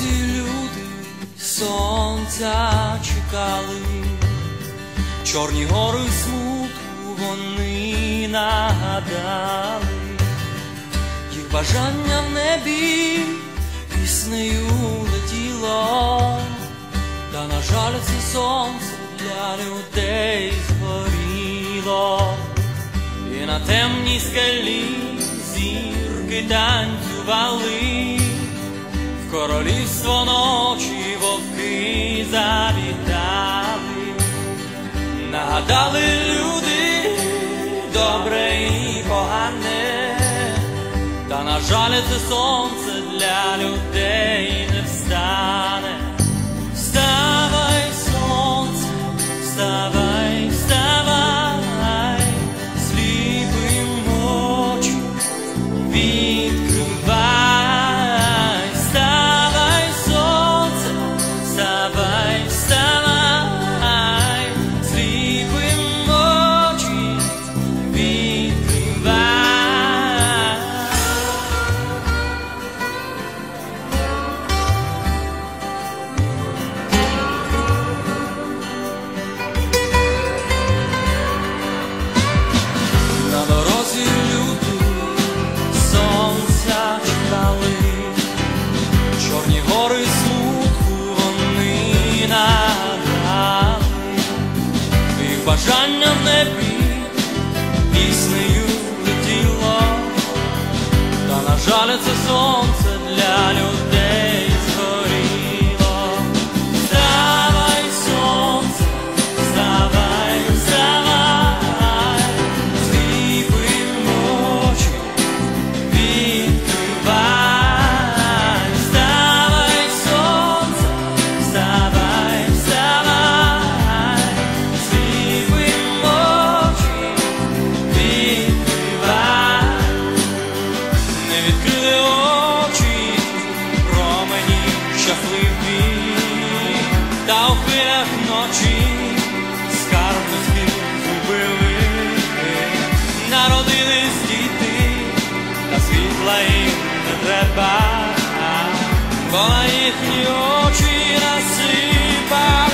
дорозі люди сонця чекали, чорні гори смутку вони нагадали, їх бажання в небі піснею летіло, та на жаль це сонце для людей згоріло, і на темній скалі зірки танцювали, королівство ночі вовки завітали, нагадали люди добре і погане, та на жаль це сонце для людей не встане. є вночі, скарб зубили, народились діти, та світла їм не треба, бо їхні очі насипав.